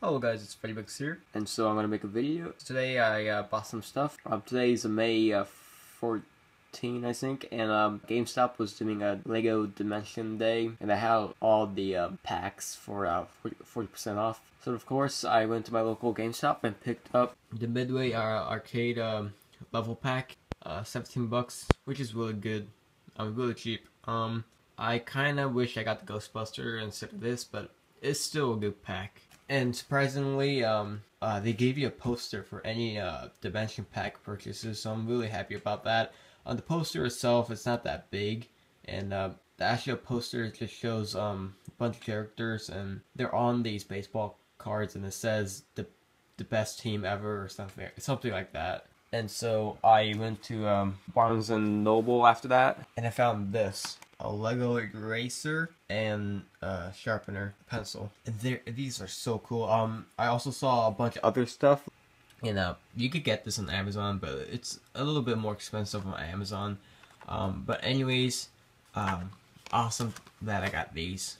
Hello guys, it's FreddyBugs here. and so I'm gonna make a video. Today I uh, bought some stuff. Um, today is May uh, 14, I think, and um, GameStop was doing a Lego Dimension Day, and they had all the um, packs for uh, 40 percent off. So of course I went to my local GameStop and picked up The Midway uh, Arcade um, level pack, uh, 17 bucks, which is really good. Um, really cheap. Um, I kind of wish I got the Ghostbuster instead of this, but it's still a good pack. And surprisingly, um, uh, they gave you a poster for any uh, Dimension Pack purchases, so I'm really happy about that. On the poster itself, it's not that big, and uh, the actual poster just shows um, a bunch of characters, and they're on these baseball cards, and it says the the best team ever or something something like that. And so I went to um, Barnes and Noble after that. and I found this a Lego eraser and a sharpener pencil. They these are so cool. Um, I also saw a bunch of other stuff. You know, you could get this on Amazon, but it's a little bit more expensive on Amazon. Um, but anyways, um, awesome that I got these.